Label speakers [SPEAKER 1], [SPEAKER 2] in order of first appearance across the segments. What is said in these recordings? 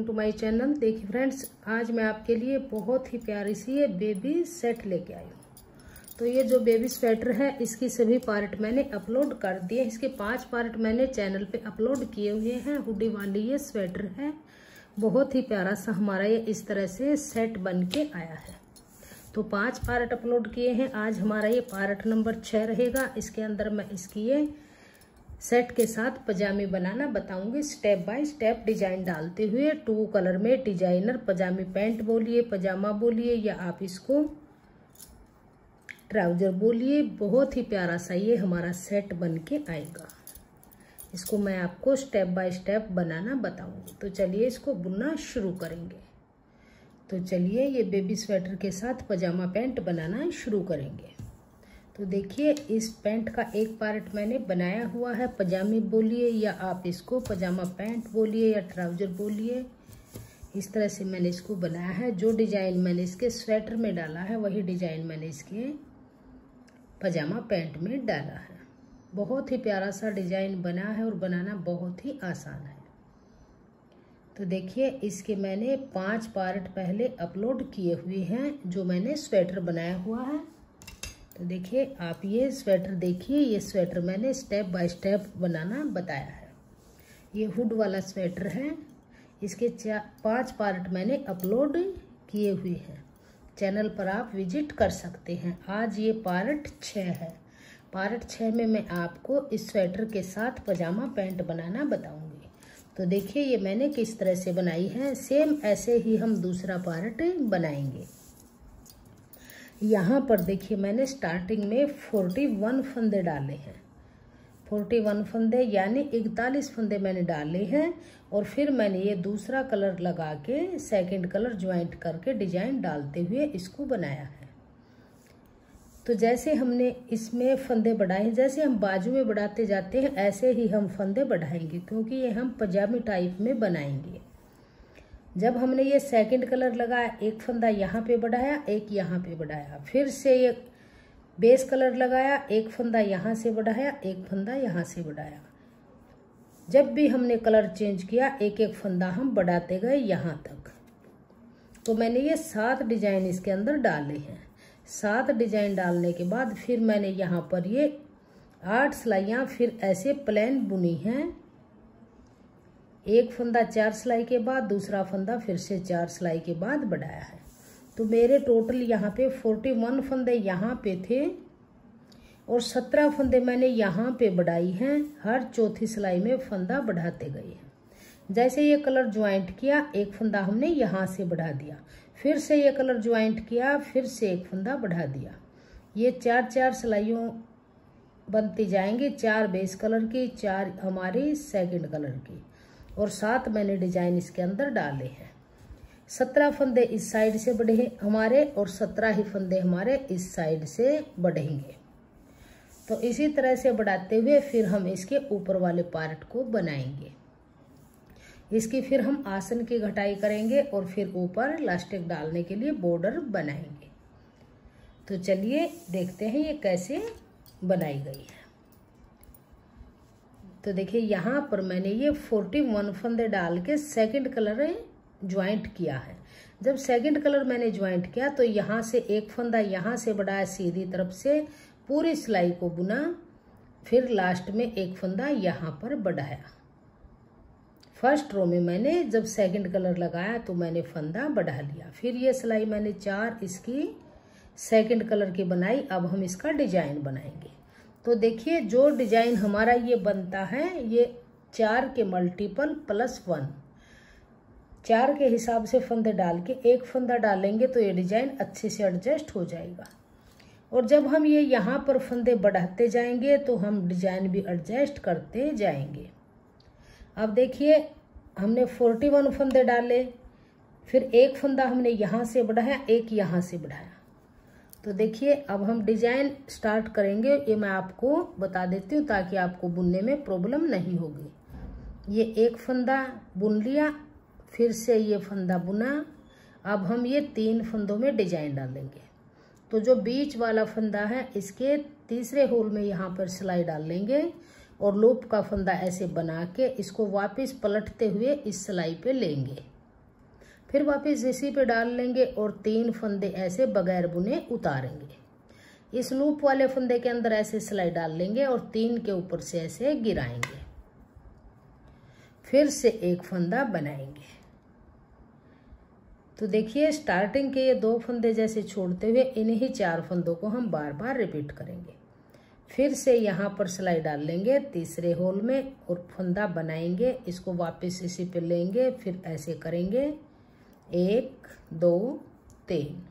[SPEAKER 1] Welcome to my channel देखिए friends आज मैं आपके लिए बहुत ही प्यारी सी ये बेबी सेट लेके आई हूँ। तो ये जो बेबी स्वेटर है, इसकी सभी पार्ट मैंने अपलोड कर दिए इसके पाँच पार्ट मैंने चैनल पे अपलोड किए हुए हैं। हुडी वाली ये स्वेटर है। बहुत ही प्यारा सा हमारा ये इस तरह से सेट बन के आया है। तो पाँच पार्ट अपलोड किए हैं। आज हमारा ये पार्ट नंबर छः रहेगा। इसके अंदर मैं इसकी ये सेट के साथ पजामी बनाना बताऊँगी। स्टेप बाय स्टेप डिज़ाइन डालते हुए टू कलर में डिज़ाइनर पजामी पैंट बोलिए, पजामा बोलिए या आप इसको ट्राउज़र बोलिए। बहुत ही प्यारा सा ये हमारा सेट बन के आएगा। इसको मैं आपको स्टेप बाय स्टेप बनाना बताऊँगी। तो चलिए इसको बुनना शुरू करेंगे। तो चलिए ये बेबी स्वेटर के साथ पजामा पैंट बनाना शुरू करेंगे। तो देखिए, इस पैंट का एक पार्ट मैंने बनाया हुआ है। पजामी बोलिए या आप इसको पजामा पैंट बोलिए या ट्राउज़र बोलिए। इस तरह से मैंने इसको बनाया है। जो डिज़ाइन मैंने इसके स्वेटर में डाला है, वही डिज़ाइन मैंने इसके पजामा पैंट में डाला है। बहुत ही प्यारा सा डिज़ाइन बना है और बनाना बहुत ही आसान है। तो देखिए, इसके मैंने पाँच पार्ट पहले अपलोड किए हुए हैं, जो मैंने स्वेटर बनाया हुआ है। तो देखिए, आप ये स्वेटर देखिए, ये स्वेटर मैंने स्टेप बाय स्टेप बनाना बताया है। ये हुड वाला स्वेटर है। इसके चार पाँच पार्ट मैंने अपलोड किए हुए हैं। चैनल पर आप विज़िट कर सकते हैं। आज ये पार्ट छः है। पार्ट छः में मैं आपको इस स्वेटर के साथ पजामा पैंट बनाना बताऊँगी। तो देखिए, ये मैंने किस तरह से बनाई है। सेम ऐसे ही हम दूसरा पार्ट बनाएँगे। यहाँ पर देखिए मैंने स्टार्टिंग में फोर्टी वन फंदे डाले हैं। फोर्टी वन फंदे यानी इकतालीस फंदे मैंने डाले हैं और फिर मैंने ये दूसरा कलर लगा के सेकंड कलर ज्वाइंट करके डिज़ाइन डालते हुए इसको बनाया है। तो जैसे हमने इसमें फंदे बढ़ाए हैं, जैसे हम बाजू में बढ़ाते जाते हैं, ऐसे ही हम फंदे बढ़ाएँगे, क्योंकि ये हम पजामी टाइप में बनाएँगे। जब हमने ये सेकंड कलर लगाया, एक फंदा यहाँ पे बढ़ाया, एक यहाँ पे बढ़ाया। फिर से ये बेस कलर लगाया, एक फंदा यहाँ से बढ़ाया, एक फंदा यहाँ से बढ़ाया। जब भी हमने कलर चेंज किया एक एक फंदा हम बढ़ाते गए यहाँ तक। तो मैंने ये सात डिज़ाइन इसके अंदर डाले हैं। सात डिज़ाइन डालने के बाद फिर मैंने यहाँ पर ये आठ सिलाइयाँ, फिर ऐसे प्लेन बुनी हैं। एक फंदा चार सिलाई के बाद, दूसरा फंदा फिर से चार सिलाई के बाद बढ़ाया है। तो मेरे टोटल यहाँ पे फोर्टी वन फंदे यहाँ पे थे और सत्रह फंदे मैंने यहाँ पे बढ़ाई हैं। हर चौथी सिलाई में फंदा बढ़ाते गए हैं। जैसे ये कलर ज्वाइंट किया, एक फंदा हमने यहाँ से बढ़ा दिया। फिर से ये कलर ज्वाइंट किया, फिर से एक फंदा बढ़ा दिया। ये चार चार सिलाइयों बनती जाएँगी, चार बेस कलर की, चार हमारी सेकंड कलर की। और सात मैंने डिज़ाइन इसके अंदर डाले हैं। सत्रह फंदे इस साइड से बढ़े हमारे और सत्रह ही फंदे हमारे इस साइड से बढ़ेंगे। तो इसी तरह से बढ़ाते हुए फिर हम इसके ऊपर वाले पार्ट को बनाएँगे। इसकी फिर हम आसन की घटाई करेंगे और फिर ऊपर लास्टिक डालने के लिए बॉर्डर बनाएँगे। तो चलिए देखते हैं ये कैसे बनाई गई है। तो देखिए, यहाँ पर मैंने ये फोर्टी वन फंदे डाल के सेकेंड कलर ज्वाइंट किया है। जब सेकंड कलर मैंने ज्वाइंट किया तो यहाँ से एक फंदा यहाँ से बढ़ाया, सीधी तरफ़ से पूरी सिलाई को बुना, फिर लास्ट में एक फंदा यहाँ पर बढ़ाया। फ़र्स्ट रो में मैंने जब सेकंड कलर लगाया तो मैंने फंदा बढ़ा लिया। फिर ये सिलाई मैंने चार इसकी सेकंड कलर की बनाई, अब हम इसका डिज़ाइन बनाएँगे। तो देखिए, जो डिज़ाइन हमारा ये बनता है, ये चार के मल्टीपल प्लस वन। चार के हिसाब से फंदे डाल के एक फंदा डालेंगे तो ये डिज़ाइन अच्छे से एडजस्ट हो जाएगा। और जब हम ये यहाँ पर फंदे बढ़ाते जाएँगे तो हम डिज़ाइन भी एडजस्ट करते जाएँगे। अब देखिए, हमने फोर्टी वन फंदे डाले, फिर एक फंदा हमने यहाँ से बढ़ाया, एक यहाँ से बढ़ाया। तो देखिए, अब हम डिज़ाइन स्टार्ट करेंगे। ये मैं आपको बता देती हूँ ताकि आपको बुनने में प्रॉब्लम नहीं होगी। ये एक फंदा बुन लिया, फिर से ये फंदा बुना। अब हम ये तीन फंदों में डिज़ाइन डालेंगे। तो जो बीच वाला फंदा है, इसके तीसरे होल में यहाँ पर सिलाई डाल लेंगे और लूप का फंदा ऐसे बना के इसको वापस पलटते हुए इस सिलाई पे लेंगे। फिर वापस इसी पे डाल लेंगे और तीन फंदे ऐसे बगैर बुने उतारेंगे। इस लूप वाले फंदे के अंदर ऐसे सिलाई डाल लेंगे और तीन के ऊपर से ऐसे गिराएँगे। फिर से एक फंदा बनाएँगे। तो देखिए स्टार्टिंग के ये दो फंदे जैसे छोड़ते हुए इन्हीं चार फंदों को हम बार बार रिपीट करेंगे। फिर से यहाँ पर सिलाई डाल लेंगे तीसरे होल में और फंदा बनाएँगे। इसको वापस इसी पे लेंगे, फिर ऐसे करेंगे। एक, दो, तीन।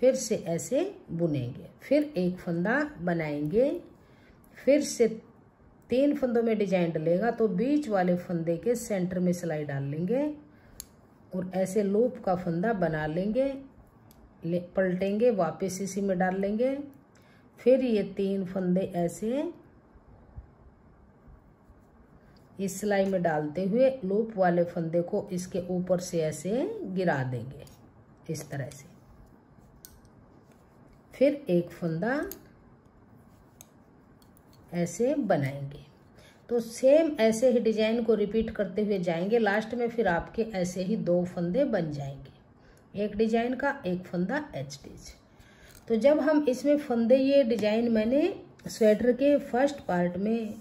[SPEAKER 1] फिर से ऐसे बुनेंगे। फिर एक फंदा बनाएँगे। फिर से तीन फंदों में डिज़ाइन डलेगा तो बीच वाले फंदे के सेंटर में सिलाई डाल लेंगे और ऐसे लूप का फंदा बना लेंगे पलटेंगे, वापस इसी में डाल लेंगे। फिर ये तीन फंदे ऐसे इस सिलाई में डालते हुए लूप वाले फंदे को इसके ऊपर से ऐसे गिरा देंगे, इस तरह से। फिर एक फंदा ऐसे बनाएँगे। तो सेम ऐसे ही डिज़ाइन को रिपीट करते हुए जाएँगे। लास्ट में फिर आपके ऐसे ही दो फंदे बन जाएँगे। एक डिज़ाइन का, एक फंदा एच स्टिच तो जब हम इसमें फंदे, ये डिज़ाइन मैंने स्वेटर के फ़र्स्ट पार्ट में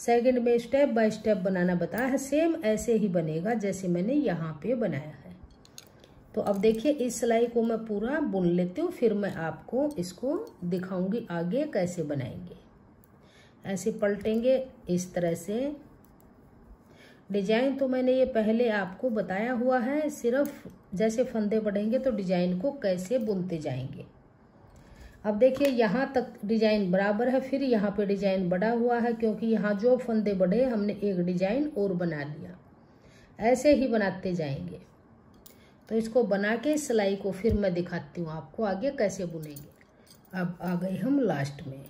[SPEAKER 1] सेकंड में स्टेप बाय स्टेप बनाना बताया है सेम ऐसे ही बनेगा जैसे मैंने यहाँ पे बनाया है। तो अब देखिए, इस सिलाई को मैं पूरा बुन लेती हूँ, फिर मैं आपको इसको दिखाऊँगी आगे कैसे बनाएँगे। ऐसे पलटेंगे इस तरह से। डिज़ाइन तो मैंने ये पहले आपको बताया हुआ है, सिर्फ़ जैसे फंदे बढ़ेंगे तो डिज़ाइन को कैसे बुनते जाएँगे। अब देखिए, यहाँ तक डिज़ाइन बराबर है, फिर यहाँ पे डिज़ाइन बढ़ा हुआ है, क्योंकि यहाँ जो फंदे बढ़े हमने एक डिज़ाइन और बना लिया। ऐसे ही बनाते जाएँगे। तो इसको बना के, सिलाई को फिर मैं दिखाती हूँ आपको आगे कैसे बुनेंगे। अब आ गए हम लास्ट में।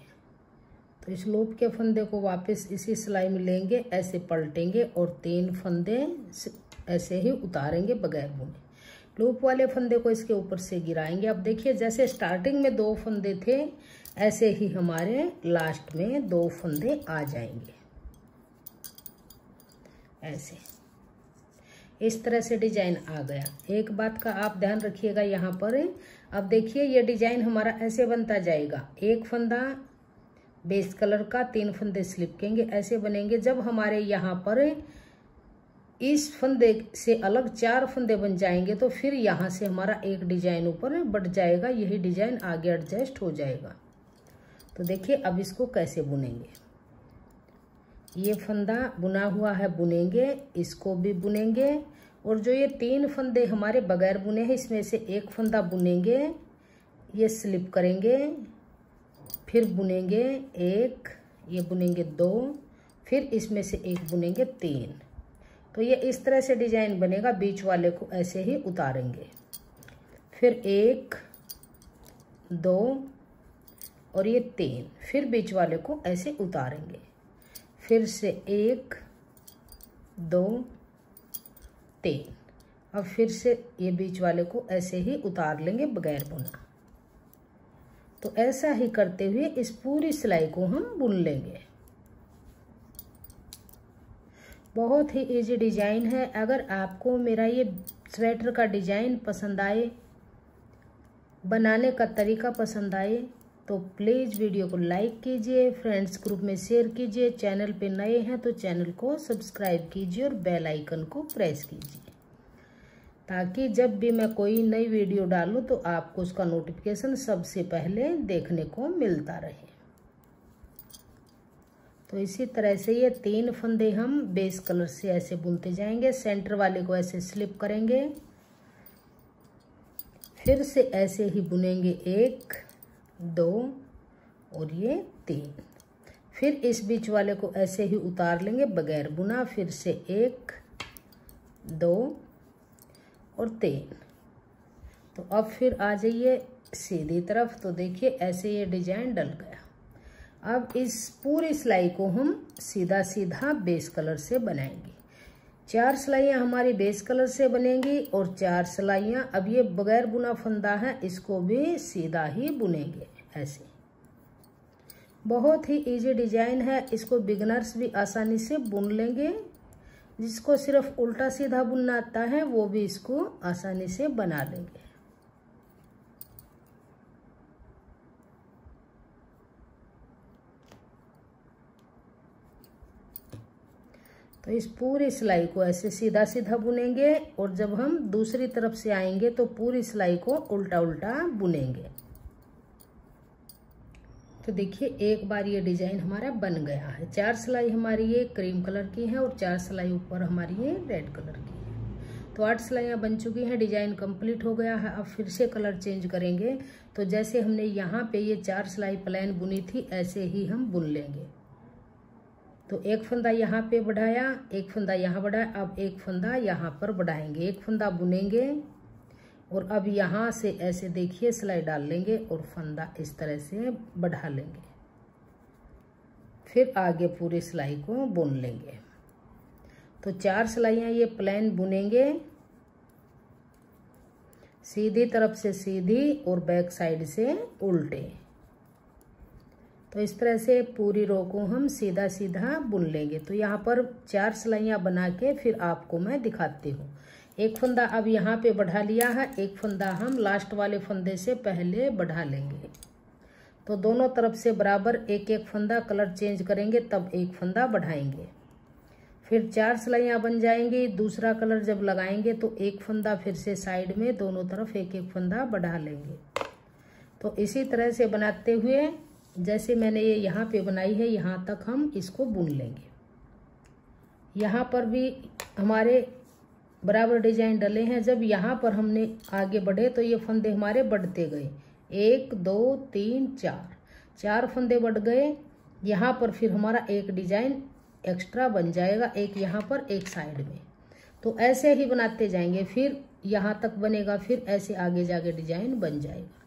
[SPEAKER 1] तो इस लूप के फंदे को वापस इसी सिलाई में लेंगे, ऐसे पलटेंगे और तीन फंदे ऐसे ही उतारेंगे बगैर बुने। लूप वाले फंदे को इसके ऊपर से गिराएँगे। अब देखिए, जैसे स्टार्टिंग में दो फंदे थे, ऐसे ही हमारे लास्ट में दो फंदे आ जाएँगे। ऐसे। इस तरह से डिज़ाइन आ गया। एक बात का आप ध्यान रखिएगा यहाँ पर। अब देखिए, ये डिज़ाइन हमारा ऐसे बनता जाएगा। एक फंदा बेस कलर का, तीन फंदे स्लिप केंगे ऐसे बनेंगे। जब हमारे यहाँ पर इस फंदे से अलग चार फंदे बन जाएँगे तो फिर यहाँ से हमारा एक डिज़ाइन ऊपर बढ़ जाएगा, यही डिज़ाइन आगे एडजस्ट हो जाएगा। तो देखिए, अब इसको कैसे बुनेंगे। ये फंदा बुना हुआ है, बुनेंगे, इसको भी बुनेंगे, और जो ये तीन फंदे हमारे बगैर बुने हैं, इसमें से एक फंदा बुनेंगे, ये स्लिप करेंगे, फिर बुनेंगे एक, ये बुनेंगे दो, फिर इसमें से एक बुनेंगे तीन। तो ये इस तरह से डिज़ाइन बनेगा, बीच वाले को ऐसे ही उतारेंगे। फिर एक, दो और ये तीन, फिर बीच वाले को ऐसे उतारेंगे। फिर से एक, दो, तीन अब फिर से ये बीच वाले को ऐसे ही उतार लेंगे बगैर बुना। तो ऐसा ही करते हुए इस पूरी सिलाई को हम बुन लेंगे। बहुत ही इजी डिज़ाइन है। अगर आपको मेरा ये स्वेटर का डिज़ाइन पसंद आए, बनाने का तरीका पसंद आए तो प्लीज़ वीडियो को लाइक कीजिए फ्रेंड्स ग्रुप में शेयर कीजिए चैनल पे नए हैं तो चैनल को सब्सक्राइब कीजिए और बेल आइकन को प्रेस कीजिए। ताकि जब भी मैं कोई नई वीडियो डालूं तो आपको उसका नोटिफिकेशन सबसे पहले देखने को मिलता रहे। तो इसी तरह से ये तीन फंदे हम बेस कलर से ऐसे बुनते जाएँगे सेंटर वाले को ऐसे स्लिप करेंगे। फिर से ऐसे ही बुनेंगे एक, दो और ये तीन। फिर इस बीच वाले को ऐसे ही उतार लेंगे, बगैर बुना, फिर से एक, दो और तीन। तो अब फिर आ जाइए सीधी तरफ़। तो देखिए, ऐसे ये डिज़ाइन डल गया। अब इस पूरी सिलाई को हम सीधा सीधा बेस कलर से बनाएँगे। चार सिलाइयाँ हमारी बेस कलर से बनेंगी और चार सिलाइयाँ अब ये बगैर बुना फंदा है, इसको भी सीधा ही बुनेंगे, ऐसे। बहुत ही इजी डिज़ाइन है, इसको बिगनर्स भी आसानी से बुन लेंगे। जिसको सिर्फ़ उल्टा सीधा बुनना आता है, वो भी इसको आसानी से बना लेंगे। तो इस पूरी सिलाई को ऐसे सीधा सीधा बुनेंगे और जब हम दूसरी तरफ़ से आएँगे तो पूरी सिलाई को उल्टा उल्टा बुनेंगे। तो देखिए, एक बार ये डिज़ाइन हमारा बन गया है। चार सिलाई हमारी ये क्रीम कलर की है और चार सिलाई ऊपर हमारी ये रेड कलर की है। तो आठ सिलाइयाँ बन चुकी हैं, डिज़ाइन कंप्लीट हो गया है। अब फिर से कलर चेंज करेंगे। तो जैसे हमने यहाँ पे ये चार सिलाई प्लान बुनी थी, ऐसे ही हम बुन लेंगे। तो एक फंदा यहाँ पे बढ़ाया, एक फंदा यहाँ बढ़ाया, अब एक फंदा यहाँ पर बढ़ाएँगे, एक फंदा बुनेंगे और अब यहाँ से ऐसे देखिए सिलाई डाल लेंगे और फंदा इस तरह से बढ़ा लेंगे। फिर आगे पूरी सिलाई को बुन लेंगे। तो चार सिलाइयाँ ये प्लेन बुनेंगे। सीधी तरफ़ से सीधी और बैक साइड से उल्टे। तो इस तरह से पूरी रो को हम सीधा सीधा बुन लेंगे। तो यहाँ पर चार सिलाइयाँ बना के फिर आपको मैं दिखाती हूँ। एक फंदा अब यहाँ पे बढ़ा लिया है, एक फंदा हम लास्ट वाले फंदे से पहले बढ़ा लेंगे। तो दोनों तरफ़ से बराबर एक एक फंदा कलर चेंज करेंगे, तब एक फंदा बढ़ाएँगे। फिर चार सिलाइयाँ बन जाएँगी, दूसरा कलर जब लगाएँगे तो एक फंदा फिर से साइड में दोनों तरफ़ एक एक फंदा बढ़ा लेंगे। तो इसी तरह से बनाते हुए जैसे मैंने ये यहाँ पे बनाई है, यहाँ तक हम इसको बुन लेंगे। यहाँ पर भी हमारे बराबर डिज़ाइन डले हैं। जब यहाँ पर हमने आगे बढ़े तो ये फंदे हमारे बढ़ते गए। एक, दो, तीन, चार। चार फंदे बढ़ गए। यहाँ पर फिर हमारा एक डिज़ाइन एक्स्ट्रा बन जाएगा, एक यहाँ पर, एक साइड में। तो ऐसे ही बनाते जाएँगे, फिर यहाँ तक बनेगा, फिर ऐसे आगे जाके डिज़ाइन बन जाएगा।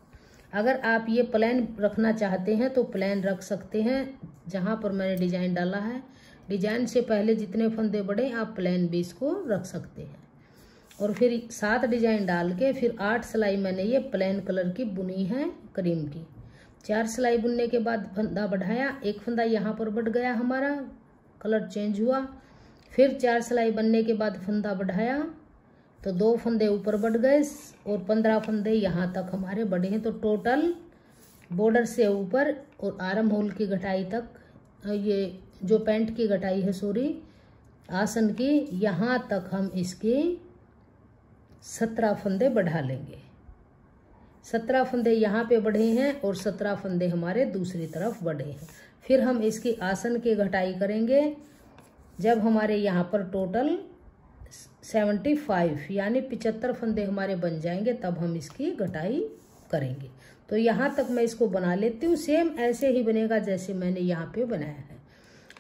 [SPEAKER 1] अगर आप ये प्लान रखना चाहते हैं तो प्लान रख सकते हैं, जहाँ पर मैंने डिज़ाइन डाला है। डिज़ाइन से पहले जितने फंदे बढ़े आप प्लान भी इसको रख सकते हैं। और फिर सात डिज़ाइन डाल के, फिर आठ सिलाई मैंने ये प्लेन कलर की बुनी है क्रीम की। चार सिलाई बुनने के बाद फंदा बढ़ाया, एक फंदा यहाँ पर बढ़ गया, हमारा कलर चेंज हुआ। फिर चार सिलाई बनने के बाद फंदा बढ़ाया तो दो फंदे ऊपर बढ़ गए और पंद्रह फंदे यहाँ तक हमारे बढ़े हैं। तो टोटल बॉर्डर से ऊपर और आरम होल की घटाई तक ये जो पैंट की घटाई है, सॉरी, आसन की, यहाँ तक हम इसकी सत्रह फंदे बढ़ा लेंगे। सत्रह फंदे यहाँ पे बढ़े हैं और सत्रह फंदे हमारे दूसरी तरफ़ बढ़े हैं। फिर हम इसकी आसन की घटाई करेंगे। जब हमारे यहाँ पर टोटल सेवेंटी फाइव, यानी पिचहत्तर फंदे हमारे बन जाएँगे, तब हम इसकी घटाई करेंगे। तो यहाँ तक मैं इसको बना लेती हूँ। सेम ऐसे ही बनेगा जैसे मैंने यहाँ पे बनाया है।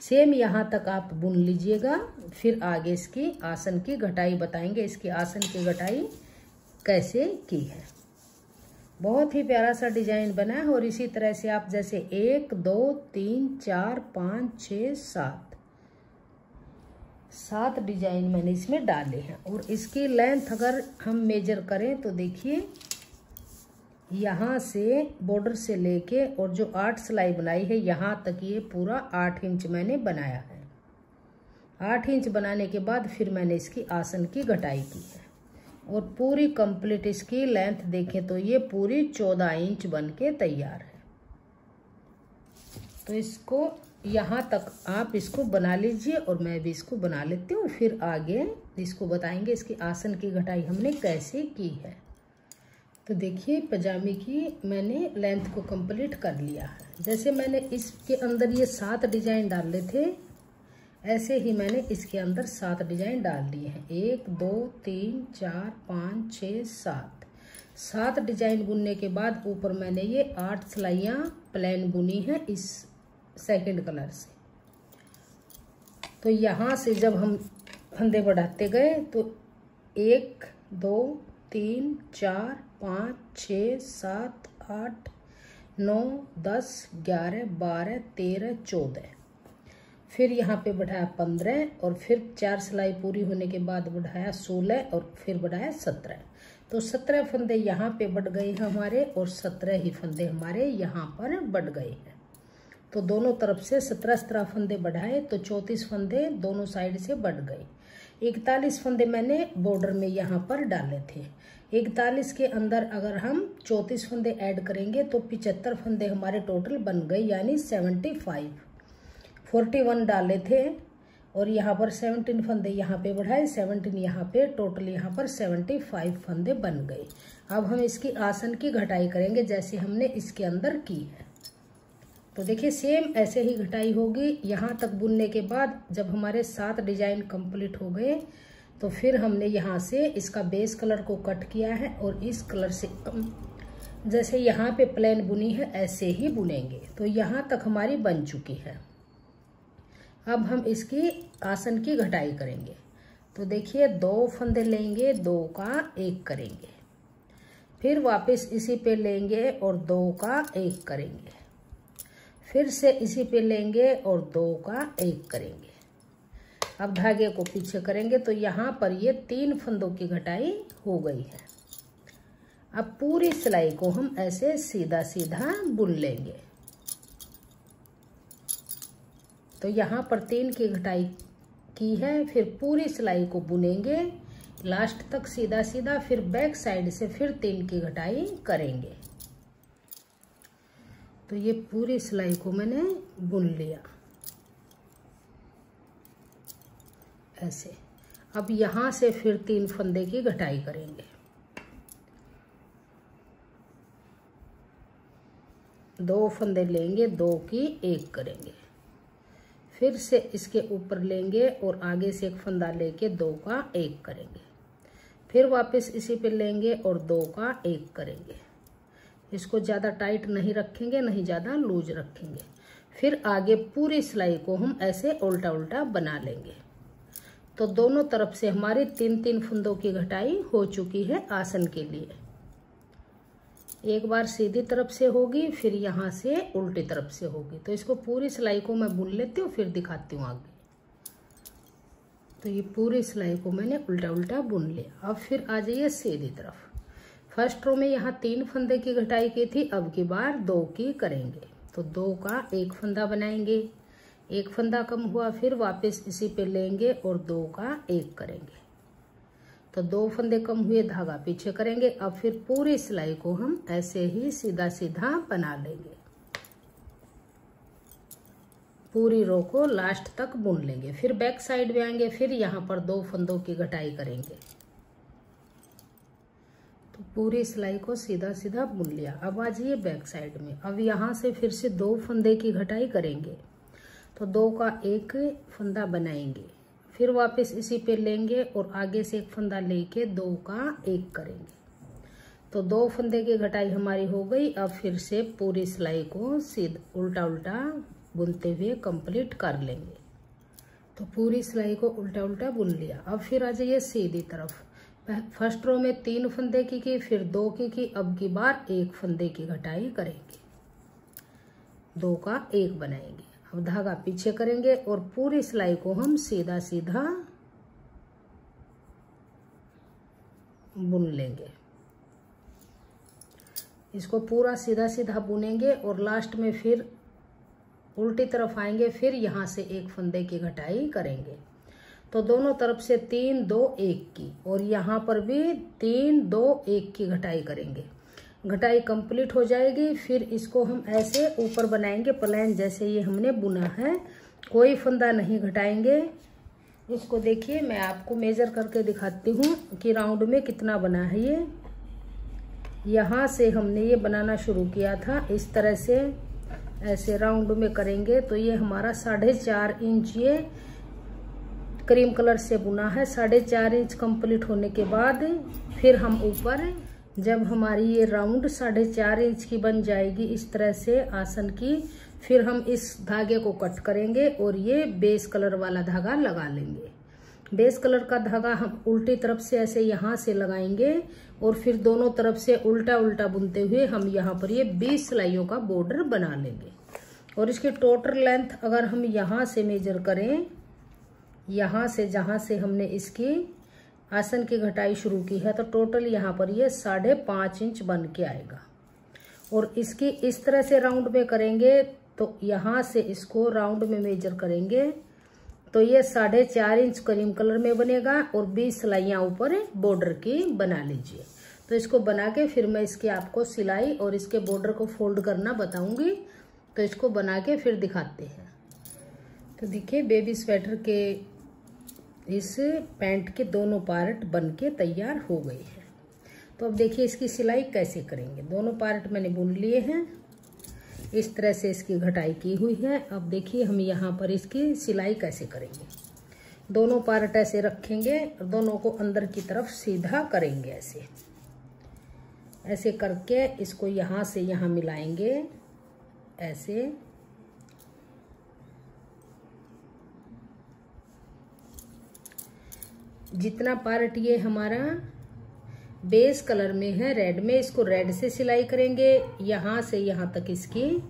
[SPEAKER 1] सेम यहाँ तक आप बुन लीजिएगा, फिर आगे इसकी आसन की घटाई बताएँगे, इसकी आसन की घटाई कैसे की है। बहुत ही प्यारा सा डिज़ाइन बना है और इसी तरह से आप जैसे एक, दो, तीन, चार, पाँच, छ, सात सात डिज़ाइन मैंने इसमें डाले हैं और इसकी लेंथ अगर हम मेजर करें तो देखिए, यहाँ से बॉर्डर से लेके और जो आठ सिलाई बनाई है, यहाँ तक ये पूरा आठ इंच मैंने बनाया है। आठ इंच बनाने के बाद फिर मैंने इसकी आसन की घटाई की है। और पूरी कंप्लीट इसकी लेंथ देखें तो ये पूरी चौदह इंच बन के तैयार है। तो इसको यहाँ तक आप इसको बना लीजिए और मैं भी इसको बना लेती हूँ। फिर आगे इसको बताएँगे इसकी आसन की घटाई हमने कैसे की है। तो देखिए, पजामे की मैंने लेंथ को कंप्लीट कर लिया है। जैसे मैंने इसके अंदर ये सात डिज़ाइन डाले थे, ऐसे ही मैंने इसके अंदर सात डिज़ाइन डाल दिए हैं। एक, दो, तीन, चार, पाँच छ सात। सात डिज़ाइन बुनने के बाद ऊपर मैंने ये आठ सिलाइयाँ प्लेन बुनी हैं। इस सेकंड कलर से। तो यहाँ से जब हम फंदे बढ़ाते गए तो एक, दो, तीन, चार, पाँच छ सात, आठ, नौ, दस, ग्यारह, बारह, तेरह, चौदह। फिर यहाँ पे बढ़ाया पंद्रह और फिर चार सिलाई पूरी होने के बाद बढ़ाया सोलह और फिर बढ़ाया सत्रह। तो सत्रह फंदे यहाँ पे बढ़ गए हैं हमारे और सत्रह ही फंदे हमारे यहाँ पर बढ़ गए हैं। तो दोनों तरफ़ से सत्रह सत्रह फंदे बढ़ाए तो चौंतीस फंदे दोनों साइड से बढ़ गए। इकतालीस फंदे मैंने बॉर्डर में यहाँ पर डाले थे। इकतालीस के अंदर अगर हम चौंतीस फंदे ऐड करेंगे तो पिचहत्तर फंदे हमारे टोटल बन गए, यानी सेवेंटी फाइव फोर्टी वन डाले थे और यहाँ पर सेवनटीन फंदे यहाँ पे बढ़ाए सेवनटीन यहाँ पे टोटल यहाँ पर सेवेंटी फाइव फंदे बन गए। अब हम इसकी आसन की घटाई करेंगे जैसे हमने इसके अंदर की है। तो देखिए सेम ऐसे ही घटाई होगी। यहाँ तक बुनने के बाद जब हमारे सात डिज़ाइन कंप्लीट हो गए तो फिर हमने यहाँ से इसका बेस कलर को कट किया है और इस कलर से जैसे यहाँ पे प्लेन बुनी है, ऐसे ही बुनेंगे। तो यहाँ तक हमारी बन चुकी है। अब हम इसकी आसन की घटाई करेंगे। तो देखिए, दो फंदे लेंगे, दो का एक करेंगे। फिर वापस इसी पे लेंगे और दो का एक करेंगे। फिर से इसी पे लेंगे और दो का एक करेंगे। अब धागे को पीछे करेंगे तो यहाँ पर ये तीन फंदों की घटाई हो गई है। अब पूरी सिलाई को हम ऐसे सीधा सीधा बुन लेंगे। तो यहाँ पर तीन की घटाई की है, फिर पूरी सिलाई को बुनेंगे। लास्ट तक सीधा सीधा फिर बैक साइड से फिर तीन की घटाई करेंगे। तो ये पूरी सिलाई को मैंने बुन लिया। ऐसे। अब यहाँ से फिर तीन फंदे की घटाई करेंगे। दो फंदे लेंगे, दो की एक करेंगे। फिर से इसके ऊपर लेंगे और आगे से एक फंदा लेके दो का एक करेंगे। फिर वापस इसी पे लेंगे और दो का एक करेंगे। इसको ज़्यादा टाइट नहीं रखेंगे, नहीं ज़्यादा लूज रखेंगे। फिर आगे पूरी सिलाई को हम ऐसे उल्टा उल्टा बना लेंगे। तो दोनों तरफ़ से हमारी तीन तीन फंदों की घटाई हो चुकी है आसन के लिए। एक बार सीधी तरफ़ से होगी, फिर यहाँ से उल्टी तरफ़ से होगी। तो इसको पूरी सिलाई को मैं बुन लेती हूँ, फिर दिखाती हूँ आगे। तो ये पूरी सिलाई को मैंने उल्टा उल्टा बुन लिया। अब फिर आ जाइए सीधी तरफ़। फ़र्स्ट रो में यहाँ तीन फंदे की घटाई की थी, अब की बार दो की करेंगे। तो दो का एक फंदा बनाएँगे। एक फंदा कम हुआ, फिर वापस इसी पे लेंगे और दो का एक करेंगे। तो दो फंदे कम हुए, धागा पीछे करेंगे। अब फिर पूरी सिलाई को हम ऐसे ही सीधा सीधा बना लेंगे। पूरी रो को लास्ट तक बुन लेंगे। फिर बैक साइड में आएँगे, फिर यहाँ पर दो फंदों की घटाई करेंगे। पूरी सिलाई को सीधा सीधा बुन लिया। अब आ जाइए बैक साइड में। अब यहाँ से फिर से दो फंदे की घटाई करेंगे। तो दो का एक फंदा बनाएँगे। फिर वापस इसी पे लेंगे और आगे से एक फंदा लेके दो का एक करेंगे। तो दो फंदे की घटाई हमारी हो गई। अब फिर से पूरी सिलाई को सीधा उल्टा उल्टा बुनते हुए कंप्लीट कर लेंगे। तो पूरी सिलाई को उल्टा उल्टा बुन लिया। अब फिर आ जाइए सीधी तरफ़ फ़र्स्ट रो में तीन फंदे की की, फिर दो की की, अब की बार एक फंदे की घटाई करेंगे। दो का एक बनाएँगे। अब धागा पीछे करेंगे और पूरी सिलाई को हम सीधा सीधा बुन लेंगे। इसको पूरा सीधा सीधा बुनेंगे और लास्ट में फिर उल्टी तरफ़ आएँगे, फिर यहाँ से एक फंदे की घटाई करेंगे। तो दोनों तरफ़ से तीन दो एक की और यहाँ पर भी तीन दो एक की घटाई करेंगे। घटाई कंप्लीट हो जाएगी, फिर इसको हम ऐसे ऊपर बनाएँगे, प्लान जैसे ये हमने बुना है। कोई फंदा नहीं घटाएँगे। इसको देखिए, मैं आपको मेजर करके दिखाती हूँ कि राउंड में कितना बना है ये। यहाँ से हमने ये बनाना शुरू किया था। इस तरह से ऐसे राउंड में करेंगे तो ये हमारा साढ़े चार इंच ये क्रीम कलर से बुना है। साढ़े चार इंच कंप्लीट होने के बाद फिर हम ऊपर, जब हमारी ये राउंड साढ़े चार इंच की बन जाएगी इस तरह से आसन की, फिर हम इस धागे को कट करेंगे और ये बेस कलर वाला धागा लगा लेंगे। बेस कलर का धागा हम उल्टी तरफ़ से ऐसे यहाँ से लगाएँगे और फिर दोनों तरफ़ से उल्टा उल्टा बुनते हुए हम यहाँ पर ये बीस सिलाइयों का बॉर्डर बना लेंगे। और इसकी टोटल लेंथ अगर हम यहाँ से मेजर करें यहाँ से, जहाँ से हमने इसकी आसन की घटाई शुरू की है तो टोटल यहाँ पर ये साढ़े पाँच इंच बन के आएगा। और इसकी इस तरह से राउंड में करेंगे तो यहाँ से इसको राउंड में मेजर करेंगे तो ये साढ़े चार इंच क्रीम कलर में बनेगा और बीस सिलाइयाँ ऊपर बॉर्डर की बना लीजिए। तो इसको बना के फिर मैं इसकी आपको सिलाई और इसके बॉर्डर को फोल्ड करना बताऊँगी। तो इसको बना के फिर दिखाते हैं। तो देखिए बेबी स्वेटर के इस पैंट के दोनों पार्ट बन के तैयार हो गए हैं। तो अब देखिए इसकी सिलाई कैसे करेंगे। दोनों पार्ट मैंने बुन लिए हैं। इस तरह से इसकी घटाई की हुई है। अब देखिए हम यहाँ पर इसकी सिलाई कैसे करेंगे। दोनों पार्ट ऐसे रखेंगे और दोनों को अंदर की तरफ़ सीधा करेंगे ऐसे। ऐसे करके इसको यहाँ से यहाँ मिलाएँगे। ऐसे। जितना पार्ट ये हमारा बेस कलर में है रेड में, इसको रेड से सिलाई करेंगे, यहाँ से यहाँ तक इसकी,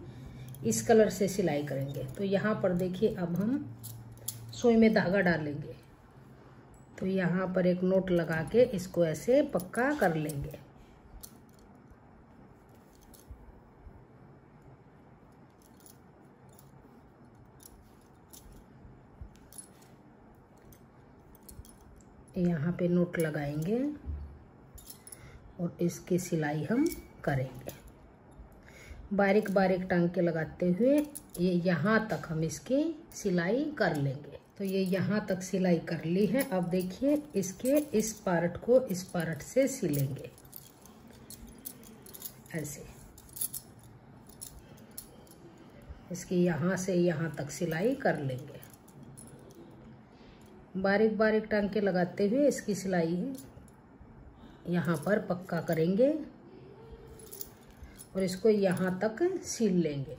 [SPEAKER 1] इस कलर से सिलाई करेंगे। तो यहाँ पर देखिए, अब हम सुई में धागा डालेंगे तो यहाँ पर एक नोट लगा के इसको ऐसे पक्का कर लेंगे। यहाँ पे नोट लगाएँगे और इसकी सिलाई हम करेंगे। बारीक बारीक टांग के लगाते हुए ये यहाँ तक हम इसकी सिलाई कर लेंगे। तो ये यहाँ तक सिलाई कर ली है। अब देखिए, इसके इस पार्ट को इस पार्ट से सिलेंगे। ऐसे। इसकी यहाँ से यहाँ तक सिलाई कर लेंगे। बारीक बारीक टांग के लगाते हुए इसकी सिलाई यहाँ पर पक्का करेंगे और इसको यहाँ तक सील लेंगे।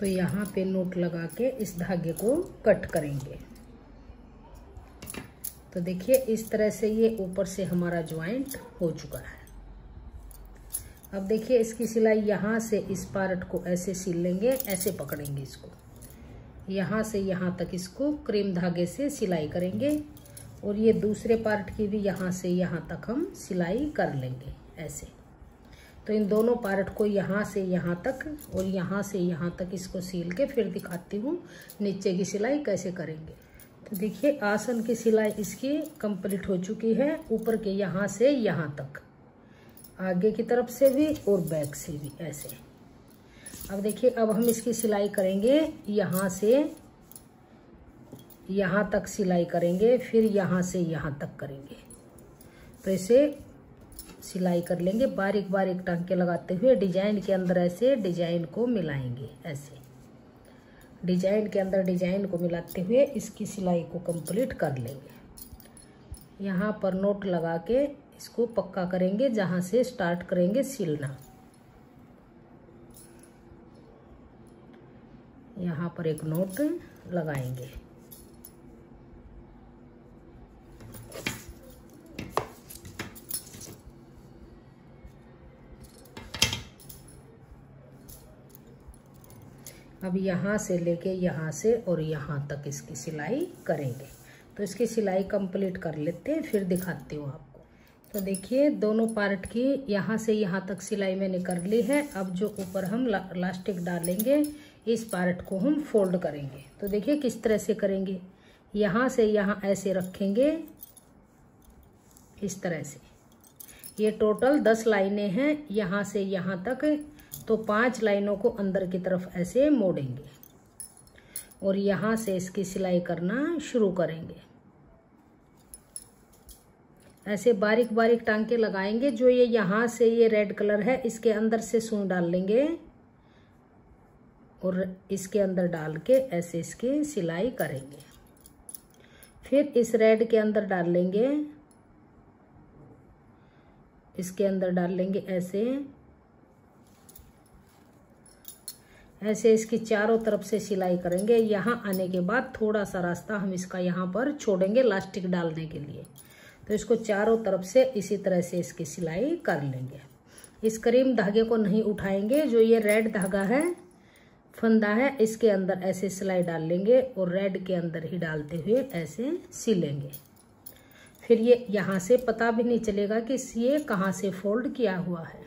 [SPEAKER 1] तो यहाँ पे नोट लगा के इस धागे को कट करेंगे। तो देखिए, इस तरह से ये ऊपर से हमारा ज्वाइंट हो चुका है। अब देखिए, इसकी सिलाई यहाँ से इस पार्ट को ऐसे सील लेंगे, ऐसे पकड़ेंगे इसको। यहाँ से यहाँ तक इसको क्रीम धागे से सिलाई करेंगे और ये दूसरे पार्ट की भी यहाँ से यहाँ तक हम सिलाई कर लेंगे ऐसे। तो इन दोनों पार्ट को यहाँ से यहाँ तक और यहाँ से यहाँ तक इसको सील के फिर दिखाती हूँ नीचे की सिलाई कैसे करेंगे। तो देखिए, आसन की सिलाई इसकी कंप्लीट हो चुकी है, ऊपर के यहाँ से यहाँ तक, आगे की तरफ़ से भी और बैक से भी ऐसे। अब देखिए, अब हम इसकी सिलाई करेंगे यहाँ से, यहाँ तक सिलाई करेंगे, फिर यहाँ से यहाँ तक करेंगे। तो इसे सिलाई कर लेंगे बारीक बारीक टांके लगाते हुए डिज़ाइन के अंदर ऐसे डिज़ाइन को मिलाएँगे, ऐसे। डिज़ाइन के अंदर डिज़ाइन को मिलाते हुए इसकी सिलाई को कंप्लीट कर लेंगे। यहाँ पर नोट लगा के इसको पक्का करेंगे, जहाँ से स्टार्ट करेंगे सिलना। यहाँ पर एक नोट लगाएँगे। अब यहाँ से लेके यहाँ से और यहाँ तक इसकी सिलाई करेंगे। तो इसकी सिलाई कंप्लीट कर लेते हैं फिर दिखाती हूँ आपको। तो देखिए दोनों पार्ट की यहाँ से यहाँ तक सिलाई मैंने कर ली है। अब जो ऊपर हम ला, लास्टिक डालेंगे इस पार्ट को हम फोल्ड करेंगे। तो देखिए किस तरह से करेंगे। यहाँ से यहाँ ऐसे रखेंगे। इस तरह से। ये टोटल दस लाइनें हैं यहाँ से यहाँ तक। तो पाँच लाइनों को अंदर की तरफ़ ऐसे मोड़ेंगे। और यहाँ से इसकी सिलाई करना शुरू करेंगे। ऐसे बारीक बारीक टांके लगाएँगे जो ये यहाँ से ये रेड कलर है, इसके अंदर से सुई डाल लेंगे। और इसके अंदर डाल के ऐसे इसकी सिलाई करेंगे। फिर इस रेड के अंदर डाल लेंगे। इसके अंदर डाल लेंगे ऐसे। ऐसे इसकी चारों तरफ़ से सिलाई करेंगे। यहाँ आने के बाद थोड़ा सा रास्ता हम इसका यहाँ पर छोड़ेंगे लास्टिक डालने के लिए। तो इसको चारों तरफ़ से इसी तरह से इसकी सिलाई कर लेंगे। इस क्रीम धागे को नहीं उठाएँगे, जो ये रेड धागा है। फंदा है, इसके अंदर ऐसे सिलाई डाल लेंगे और रेड के अंदर ही डालते हुए ऐसे सी लेंगे। फिर ये यहाँ से पता भी नहीं चलेगा कि ये कहाँ से फोल्ड किया हुआ है।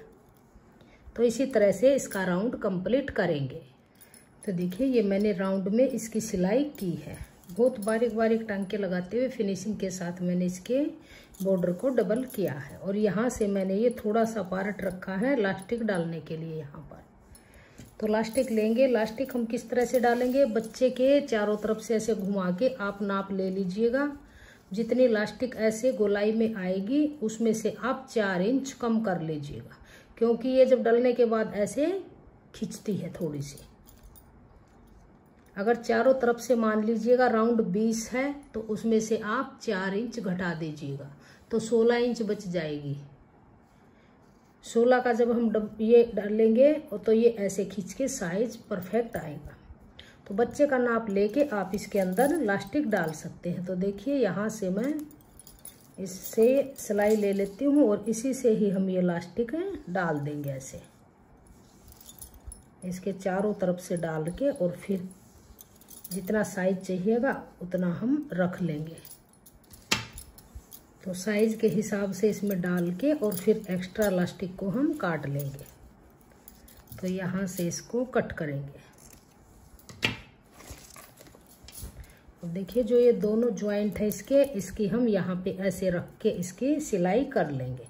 [SPEAKER 1] तो इसी तरह से इसका राउंड कंप्लीट करेंगे। तो देखिए, ये मैंने राउंड में इसकी सिलाई की है। बहुत बारीक बारीक टांके लगाते हुए फिनिशिंग के साथ मैंने इसके बॉर्डर को डबल किया है। और यहाँ से मैंने ये थोड़ा सा पार्ट रखा है लास्टिक डालने के लिए यहाँ पर। तो लास्टिक लेंगे। लास्टिक हम किस तरह से डालेंगे? बच्चे के चारों तरफ़ से ऐसे घुमा के आप नाप ले लीजिएगा। जितनी लास्टिक ऐसे गोलाई में आएगी, उसमें से आप चार इंच कम कर लीजिएगा। क्योंकि ये जब डलने के बाद ऐसे खिंचती है थोड़ी सी। अगर चारों तरफ़ से मान लीजिएगा, राउंड बीस है तो उसमें से आप चार इंच घटा दीजिएगा। तो सोलह इंच बच जाएगी। सोलह का जब हम डब, ये डालेंगे तो ये ऐसे खींच के साइज़ परफेक्ट आएगा। तो बच्चे का नाप लेके आप इसके अंदर लास्टिक डाल सकते हैं। तो देखिए, यहाँ से मैं इससे सिलाई ले लेती हूँ, और इसी से ही हम ये लास्टिक डाल देंगे ऐसे। इसके चारों तरफ़ से डाल के, और फिर जितना साइज़ चाहिएगा, उतना हम रख लेंगे। तो साइज़ के हिसाब से इसमें डाल के और फिर एक्स्ट्रा लास्टिक को हम काट लेंगे। तो यहाँ से इसको कट करेंगे। देखिए, जो ये दोनों ज्वाइंट है इसके, इसकी हम यहाँ पे ऐसे रख के इसकी सिलाई कर लेंगे।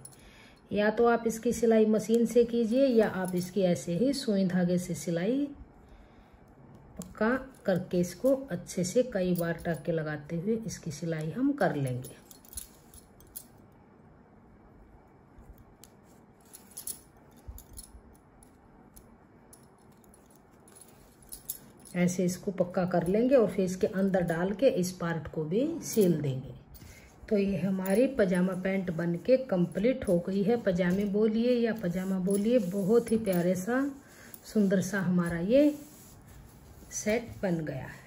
[SPEAKER 1] या तो आप इसकी सिलाई मशीन से कीजिए या आप इसकी ऐसे ही सुई धागे से सिलाई पक्का करके इसको अच्छे से कई बार टक के लगाते हुए इसकी सिलाई हम कर लेंगे। ऐसे इसको पक्का कर लेंगे और फिर इसके अंदर डाल के इस पार्ट को भी सील देंगे। तो ये हमारी पजामा पैंट बन के कंप्लीट हो गई है। पजामे बोलिए या पजामा बोलिए, बहुत ही प्यारे सा, सुंदर सा हमारा ये सेट बन गया है।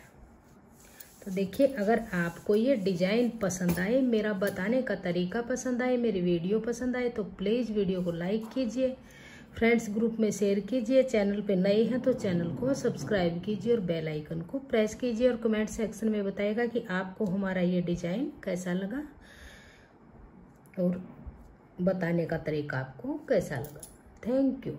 [SPEAKER 1] तो देखिए, अगर आपको ये डिज़ाइन पसंद आए, मेरा बताने का तरीका पसंद आए, मेरी वीडियो पसंद आए तो प्लीज़ वीडियो को लाइक कीजिए। फ्रेंड्स ग्रुप में शेयर कीजिए। चैनल पे नए हैं तो चैनल को सब्सक्राइब कीजिए और बेल आइकन को प्रेस कीजिए और कमेंट सेक्शन में बताएगा कि आपको हमारा ये डिज़ाइन कैसा लगा और बताने का तरीका आपको कैसा लगा। Thank you.